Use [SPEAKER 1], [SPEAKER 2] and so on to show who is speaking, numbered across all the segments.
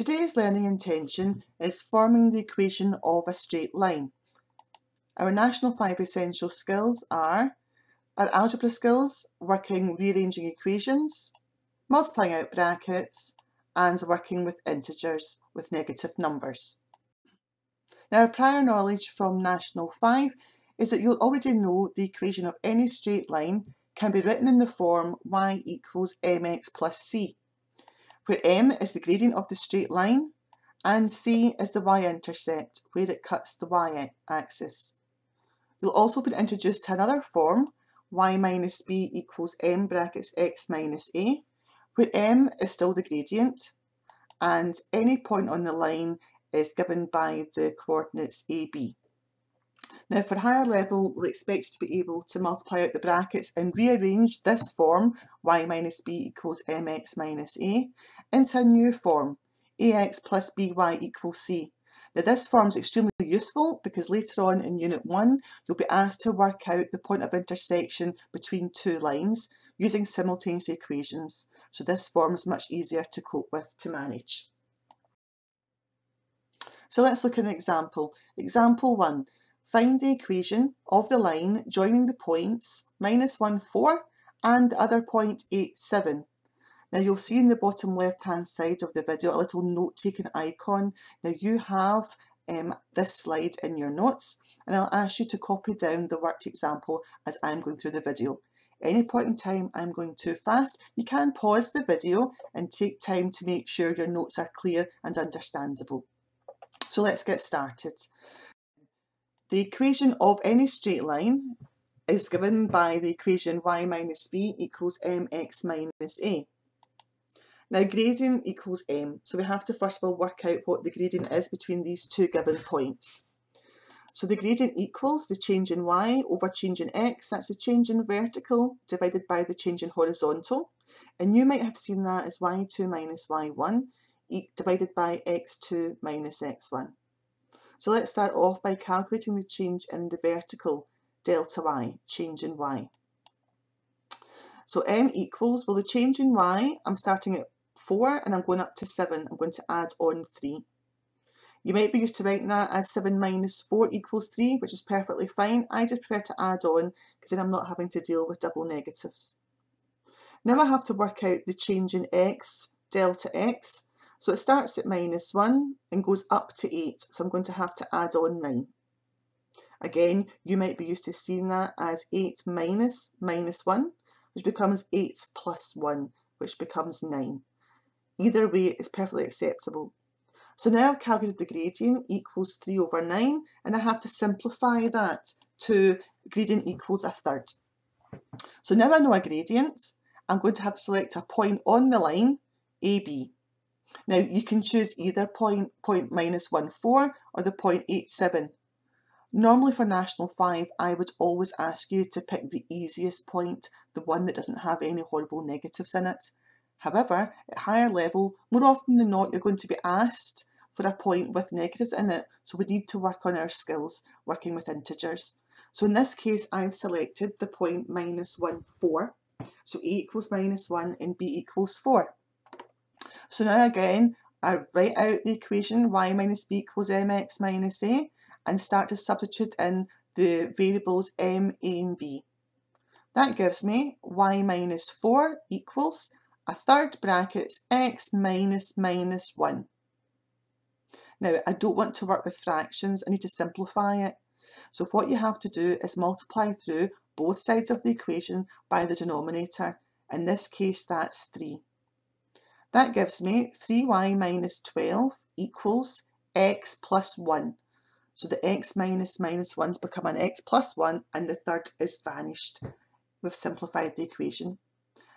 [SPEAKER 1] Today's learning intention is forming the equation of a straight line. Our National 5 essential skills are our algebra skills, working rearranging equations, multiplying out brackets, and working with integers with negative numbers. Now, prior knowledge from National 5 is that you'll already know the equation of any straight line can be written in the form y equals mx plus c where m is the gradient of the straight line and c is the y-intercept where it cuts the y-axis. You'll also be introduced to another form, y minus b equals m brackets x minus a, where m is still the gradient and any point on the line is given by the coordinates ab. Now for higher level, we'll expect you to be able to multiply out the brackets and rearrange this form, y minus b equals mx minus a, into a new form, ax plus by equals c. Now this form is extremely useful because later on in Unit 1 you'll be asked to work out the point of intersection between two lines using simultaneous equations. So this form is much easier to cope with to manage. So let's look at an example. Example 1. Find the equation of the line joining the points minus 1, 4 and the other point 8, 7. Now you'll see in the bottom left hand side of the video a little note taking icon. Now you have um, this slide in your notes and I'll ask you to copy down the worked example as I'm going through the video. Any point in time I'm going too fast, you can pause the video and take time to make sure your notes are clear and understandable. So let's get started. The equation of any straight line is given by the equation y minus b equals mx minus a. Now gradient equals m, so we have to first of all work out what the gradient is between these two given points. So the gradient equals the change in y over change in x, that's the change in vertical divided by the change in horizontal. And you might have seen that as y2 minus y1 divided by x2 minus x1. So let's start off by calculating the change in the vertical delta y, change in y. So m equals, well the change in y, I'm starting at 4 and I'm going up to 7. I'm going to add on 3. You might be used to writing that as 7 minus 4 equals 3, which is perfectly fine. I just prefer to add on because then I'm not having to deal with double negatives. Now I have to work out the change in x, delta x, so it starts at minus 1 and goes up to 8, so I'm going to have to add on 9. Again, you might be used to seeing that as 8 minus minus 1, which becomes 8 plus 1, which becomes 9. Either way is perfectly acceptable. So now I've calculated the gradient equals 3 over 9, and I have to simplify that to gradient equals a third. So now I know a gradient, I'm going to have to select a point on the line, AB. Now you can choose either point, point minus 1, 4 or the point 8, 7. Normally for National 5, I would always ask you to pick the easiest point, the one that doesn't have any horrible negatives in it. However, at higher level, more often than not, you're going to be asked for a point with negatives in it, so we need to work on our skills working with integers. So in this case, I've selected the point minus 1, 4. So a equals minus 1 and b equals 4. So now again, I write out the equation y minus b equals mx minus a and start to substitute in the variables m, a and b. That gives me y minus 4 equals a third brackets x minus minus 1. Now I don't want to work with fractions, I need to simplify it. So what you have to do is multiply through both sides of the equation by the denominator. In this case that's 3. That gives me 3y minus 12 equals x plus 1. So the x minus minus 1's become an x plus 1 and the third is vanished. We've simplified the equation.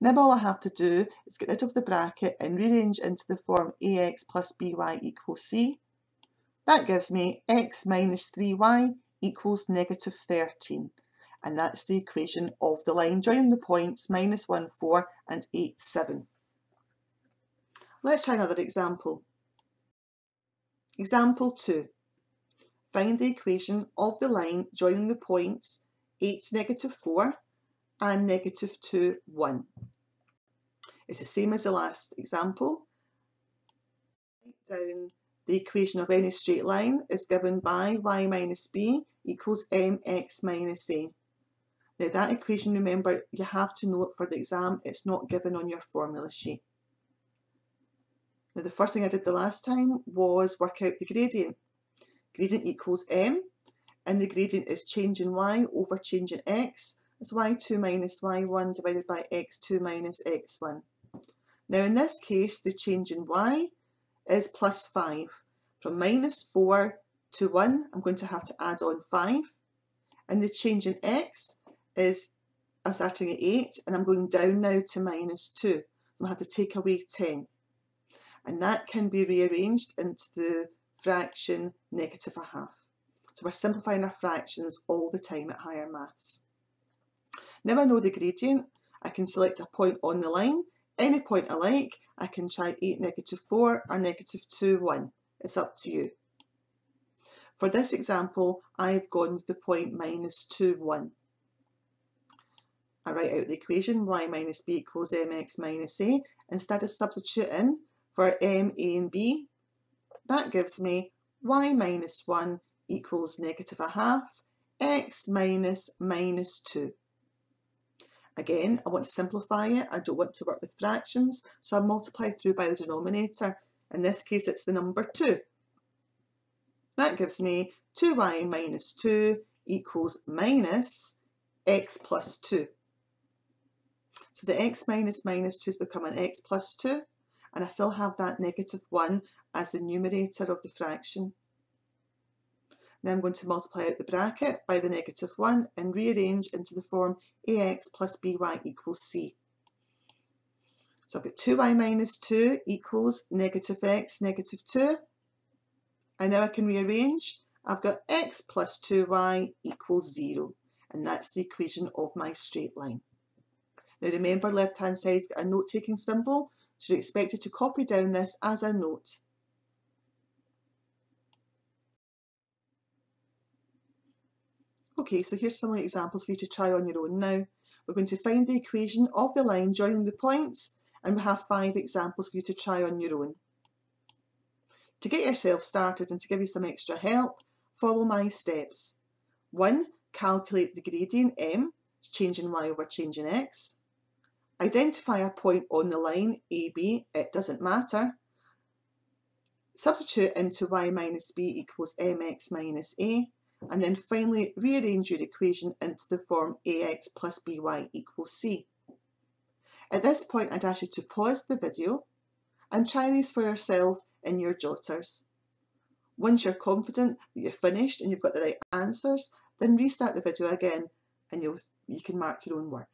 [SPEAKER 1] Now all I have to do is get rid of the bracket and rearrange into the form ax plus by equals c. That gives me x minus 3y equals negative 13. And that's the equation of the line joining the points minus 1, 4 and 8, 7. Let's try another example. Example 2. Find the equation of the line joining the points 8, negative 4 and negative 2, 1. It's the same as the last example. down the equation of any straight line is given by y minus b equals mx minus a. Now that equation, remember, you have to know it for the exam. It's not given on your formula sheet. Now the first thing I did the last time was work out the gradient. Gradient equals m, and the gradient is change in y over change in x. It's y2 minus y1 divided by x2 minus x1. Now in this case, the change in y is plus 5. From minus 4 to 1, I'm going to have to add on 5. And the change in x is, I'm starting at 8, and I'm going down now to minus 2. So I have to take away 10. And that can be rearranged into the fraction negative a half. So we're simplifying our fractions all the time at higher maths. Now I know the gradient, I can select a point on the line any point I like, I can try 8, negative 4 or negative 2, 1. It's up to you. For this example, I've gone with the point minus 2, 1. I write out the equation y minus b equals mx minus a. Instead of substituting for m, a and b, that gives me y minus 1 equals negative a half, x minus minus 2. Again, I want to simplify it. I don't want to work with fractions, so I multiply through by the denominator. In this case, it's the number 2. That gives me 2y minus 2 equals minus x plus 2. So the x minus minus 2 has become an x plus 2, and I still have that negative 1 as the numerator of the fraction. Then I'm going to multiply out the bracket by the negative 1 and rearrange into the form ax plus by equals c. So I've got 2y minus 2 equals negative x, negative 2. And now I can rearrange. I've got x plus 2y equals 0. And that's the equation of my straight line. Now remember, left hand side's got a note-taking symbol, so you're expected to copy down this as a note Okay, so here's some examples for you to try on your own now. We're going to find the equation of the line joining the points and we have five examples for you to try on your own. To get yourself started and to give you some extra help, follow my steps. 1. Calculate the gradient m, change in y over change in x. Identify a point on the line AB, it doesn't matter. Substitute into y minus b equals mx minus a and then finally rearrange your equation into the form ax plus by equals c. At this point I'd ask you to pause the video and try these for yourself in your jotters. Once you're confident that you've finished and you've got the right answers, then restart the video again and you'll, you can mark your own work.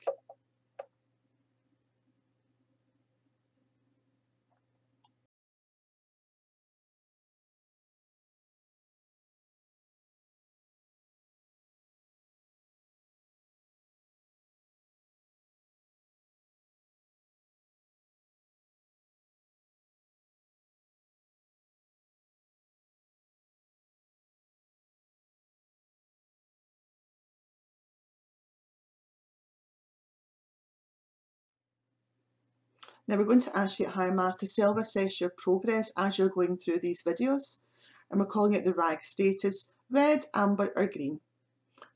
[SPEAKER 1] Now we're going to ask you at Higher Maths to self-assess your progress as you're going through these videos and we're calling it the RAG status, red, amber or green.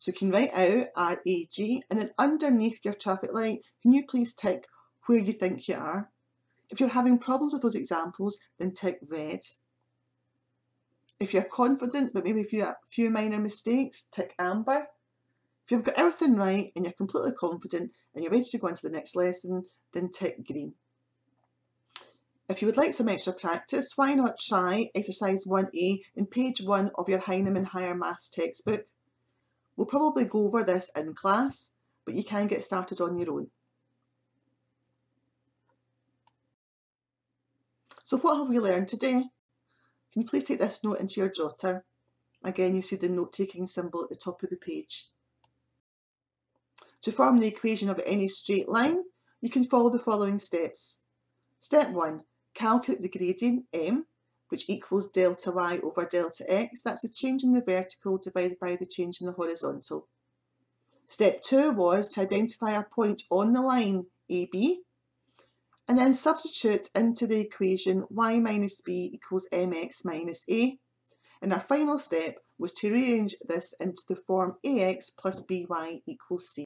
[SPEAKER 1] So you can write out RAG and then underneath your traffic light can you please tick where you think you are. If you're having problems with those examples then tick red. If you're confident but maybe a few, a few minor mistakes, tick amber. If you've got everything right and you're completely confident and you're ready to go on to the next lesson, then tick green. If you would like some extra practice, why not try exercise 1A in page 1 of your Heinemann Higher Maths textbook. We'll probably go over this in class, but you can get started on your own. So what have we learned today? Can you please take this note into your jotter? Again, you see the note-taking symbol at the top of the page. To form the equation of any straight line, you can follow the following steps. Step 1 calculate the gradient m, which equals delta y over delta x. That's the change in the vertical divided by the change in the horizontal. Step 2 was to identify a point on the line AB and then substitute into the equation y minus b equals mx minus a. And our final step was to rearrange this into the form ax plus by equals c.